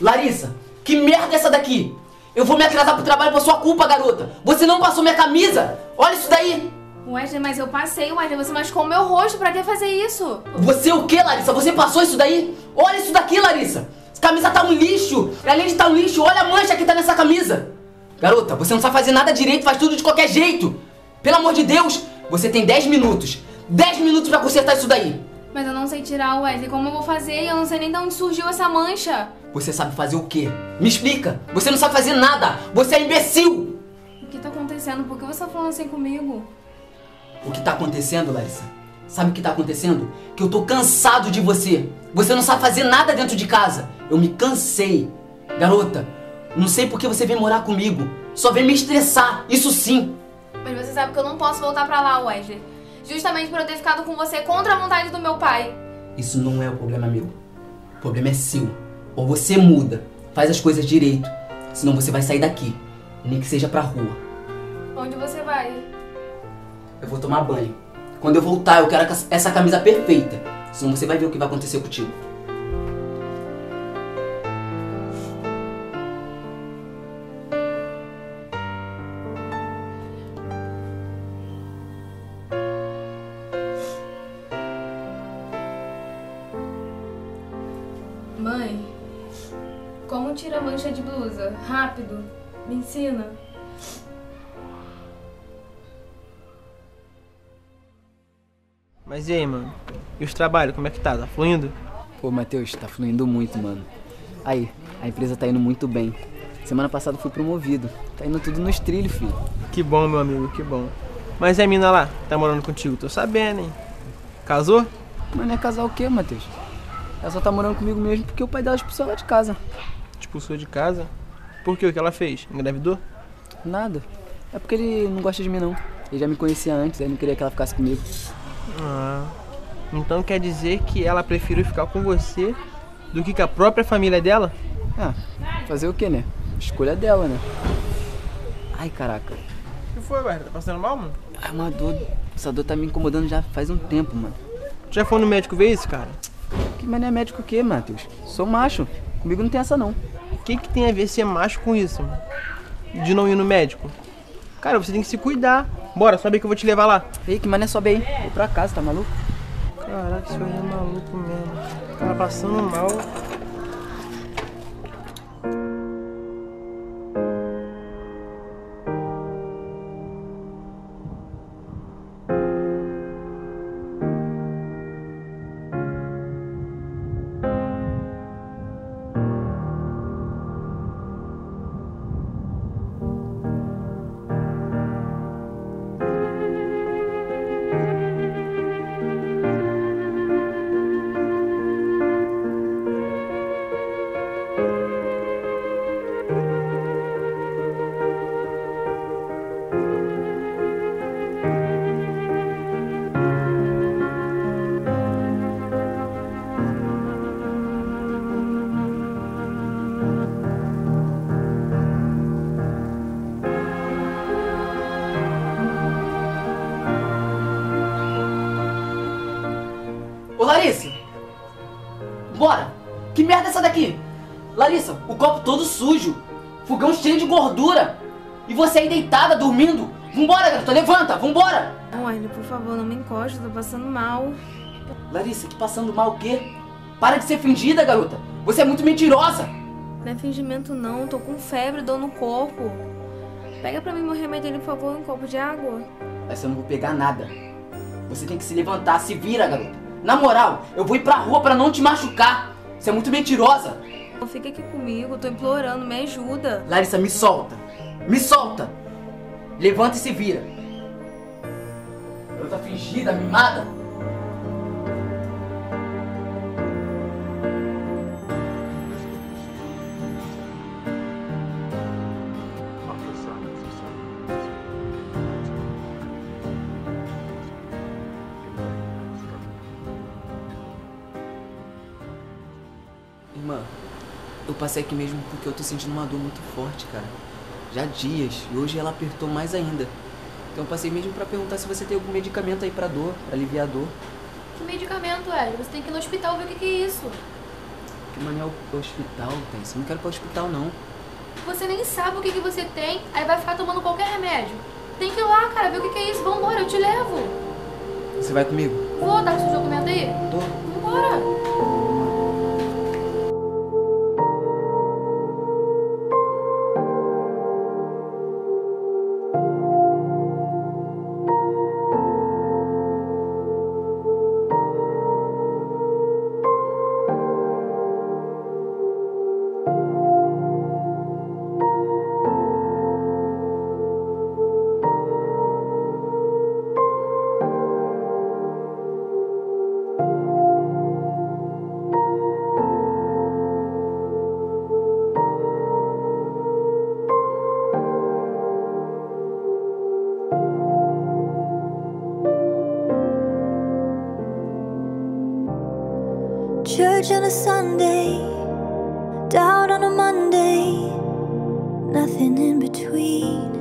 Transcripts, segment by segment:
Larissa, que merda é essa daqui? Eu vou me atrasar pro trabalho por sua culpa, garota. Você não passou minha camisa. Olha isso daí. Wesley, mas eu passei, Wesley. Você machucou o meu rosto. Pra que fazer isso? Você o que, Larissa? Você passou isso daí? Olha isso daqui, Larissa. Essa camisa tá um lixo. E além de tá um lixo, olha a mancha que tá nessa camisa. Garota, você não sabe fazer nada direito, faz tudo de qualquer jeito. Pelo amor de Deus, você tem 10 minutos. 10 minutos pra consertar isso daí. Mas eu não sei tirar, Wesley. Como eu vou fazer? Eu não sei nem de onde surgiu essa mancha. Você sabe fazer o quê? Me explica. Você não sabe fazer nada. Você é imbecil. O que tá acontecendo? Por que você tá falando assim comigo? O que tá acontecendo, Larissa? Sabe o que tá acontecendo? Que eu tô cansado de você. Você não sabe fazer nada dentro de casa. Eu me cansei. Garota, não sei por que você vem morar comigo. Só vem me estressar. Isso sim. Mas você sabe que eu não posso voltar pra lá, Wesley. Justamente por eu ter ficado com você contra a vontade do meu pai. Isso não é o problema meu. O problema é seu. Ou você muda, faz as coisas direito. Senão você vai sair daqui. Nem que seja pra rua. Onde você vai? Eu vou tomar banho. Quando eu voltar, eu quero essa camisa perfeita. Senão você vai ver o que vai acontecer contigo. Mãe, como tira a mancha de blusa? Rápido, me ensina. Mas e aí, mano? E os trabalhos, como é que tá? Tá fluindo? Pô, Matheus, tá fluindo muito, mano. Aí, a empresa tá indo muito bem. Semana passada fui promovido. Tá indo tudo nos trilhos, filho. Que bom, meu amigo, que bom. Mas e a mina lá? Tá morando contigo? Tô sabendo, hein? Casou? Mas não é casar o quê, Matheus? Ela só tá morando comigo mesmo porque o pai dela expulsou ela de casa. Expulsou de casa? Por quê? O que ela fez? Engravidou? Nada. É porque ele não gosta de mim, não. Ele já me conhecia antes, aí não queria que ela ficasse comigo. Ah. Então quer dizer que ela preferiu ficar com você do que com a própria família dela? Ah, fazer o quê, né? Escolha dela, né? Ai, caraca. O que foi, velho? Tá passando mal, mano? Ai, uma dor. Essa dor tá me incomodando já faz um tempo, mano. Tu já foi no médico ver isso, cara? Que mas não é médico o quê, Matheus? Sou macho. Comigo não tem essa, não. O que, que tem a ver ser macho com isso, mano? De não ir no médico? Cara, você tem que se cuidar. Bora, sobe aí que eu vou te levar lá. Ei, que mané sobe aí. Vou pra casa, tá maluco? Caraca, isso aí é maluco mesmo. Cara passando mal. Larissa, o copo todo sujo. Fogão cheio de gordura. E você aí deitada, dormindo. Vambora, garota, levanta, vambora! Wesley, por favor, não me encoste. Tô passando mal. Larissa, que passando mal o quê? Para de ser fingida, garota. Você é muito mentirosa. Não é fingimento, não. Tô com febre, dor no corpo. Pega pra mim meu remédio ali, por favor, um copo de água. Mas eu não vou pegar nada. Você tem que se levantar, se vira, garota. Na moral, eu vou ir pra rua pra não te machucar. Você é muito mentirosa. Fica aqui comigo, tô implorando, me ajuda. Larissa, me solta. Me solta. Levanta e se vira. Garota fingida, mimada. Passei aqui mesmo porque eu tô sentindo uma dor muito forte, cara. Já há dias, e hoje ela apertou mais ainda. Então eu passei mesmo pra perguntar se você tem algum medicamento aí pra dor, pra aliviar a dor. Que medicamento, Wesley? Você tem que ir no hospital ver o que, que é isso. Que mané é o hospital, Thaís? Eu não quero ir pro hospital, não. Você nem sabe o que, que você tem, aí vai ficar tomando qualquer remédio. Tem que ir lá, cara, ver o que, que é isso. Vambora, eu te levo. Você vai comigo? Vou, tá com seu documento aí? Tô. Vambora. Sunday, doubt on a Monday, nothing in between.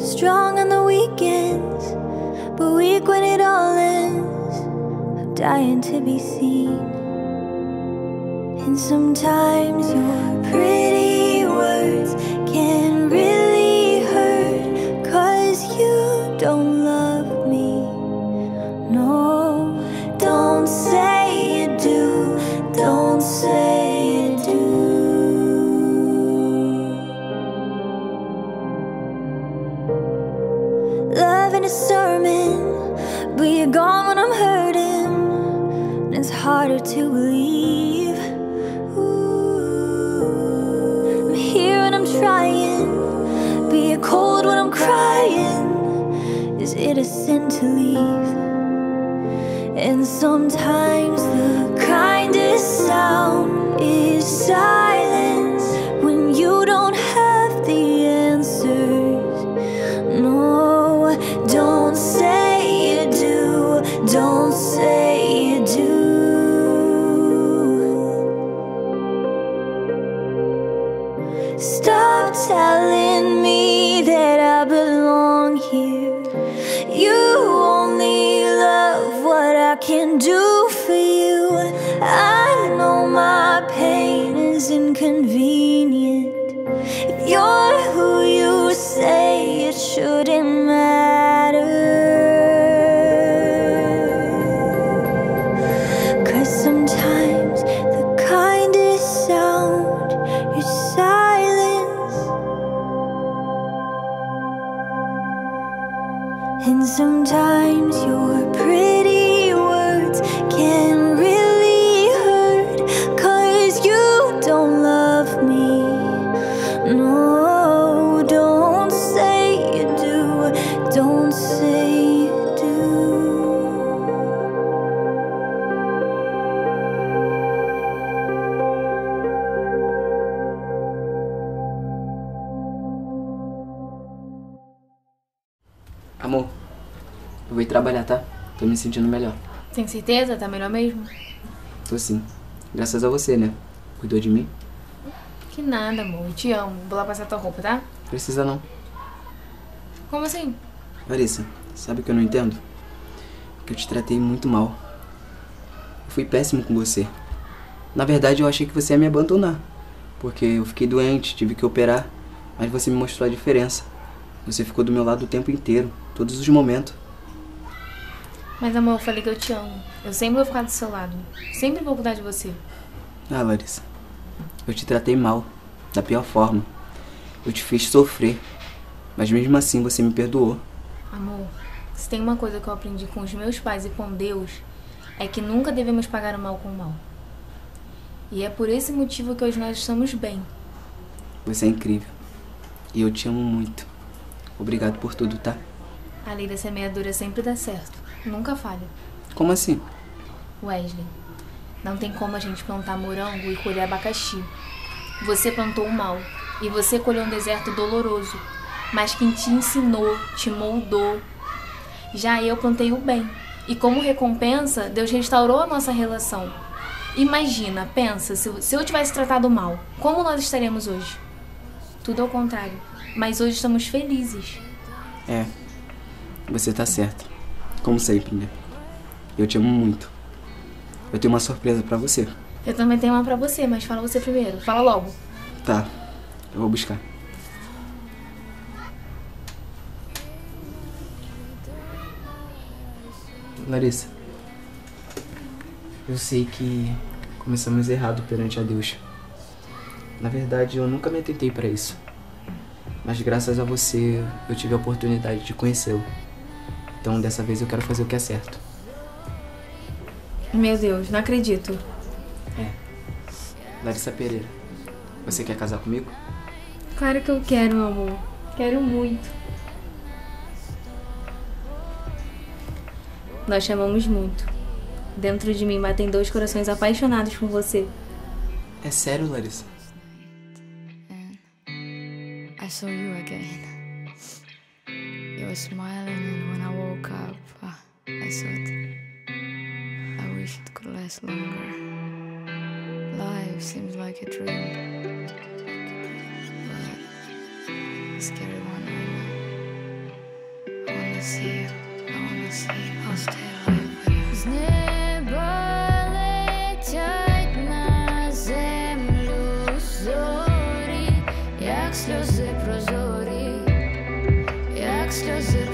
Strong on the weekends, but weak when it all ends. I'm dying to be seen. And sometimes your pretty words can really hurt, cause you don't trying, you're cold when I'm crying. Is it a sin to leave? And sometimes the kindest sound is silence is inconvenient. If you're who you say it shouldn't matter. Cause sometimes the kindest sound is silence. And sometimes your pretty words can eu vou ir trabalhar, tá? Tô me sentindo melhor. Tem certeza? Tá melhor mesmo? Tô sim. Graças a você, né? Cuidou de mim? Que nada, amor. Eu te amo. Vou lá passar tua roupa, tá? Precisa não. Como assim? Larissa, sabe o que eu não entendo? Que eu te tratei muito mal. Eu fui péssimo com você. Na verdade, eu achei que você ia me abandonar. Porque eu fiquei doente, tive que operar. Mas você me mostrou a diferença. Você ficou do meu lado o tempo inteiro, todos os momentos. Mas, amor, eu falei que eu te amo. Eu sempre vou ficar do seu lado. Sempre vou cuidar de você. Ah, Larissa, eu te tratei mal, da pior forma. Eu te fiz sofrer. Mas mesmo assim você me perdoou. Amor, se tem uma coisa que eu aprendi com os meus pais e com Deus, é que nunca devemos pagar o mal com o mal. E é por esse motivo que hoje nós estamos bem. Você é incrível. E eu te amo muito. Obrigado por tudo, tá? A lei da semeadura sempre dá certo. Nunca falha. Como assim? Wesley, não tem como a gente plantar morango e colher abacaxi. Você plantou o mal e você colheu um deserto doloroso, mas quem te ensinou, te moldou. Já eu plantei o bem e como recompensa, Deus restaurou a nossa relação. Imagina, pensa, se eu tivesse tratado mal, como nós estaríamos hoje? Tudo ao contrário, mas hoje estamos felizes. É. Você tá certa. Como sempre, né? Eu te amo muito. eu tenho uma surpresa pra você. Eu também tenho uma pra você, mas fala você primeiro. Fala logo. Tá, eu vou buscar. Larissa, eu sei que começamos errado perante a Deus. Na verdade, eu nunca me atentei pra isso. Mas graças a você, eu tive a oportunidade de conhecê-lo. Então, dessa vez eu quero fazer o que é certo. Meu Deus, não acredito. Larissa Pereira, você quer casar comigo? Claro que eu quero, meu amor. Quero muito. Nós chamamos muito. Dentro de mim batem dois corações apaixonados por você. É sério, Larissa? I saw you again. You were smiling, I thought, I wish it could last longer. Life seems like a dream, but a scary one right now. I wanna see you, I wanna see you, I'll stay alive with you. сльози прозорі, як сльози